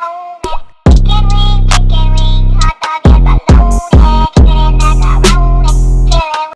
Oh,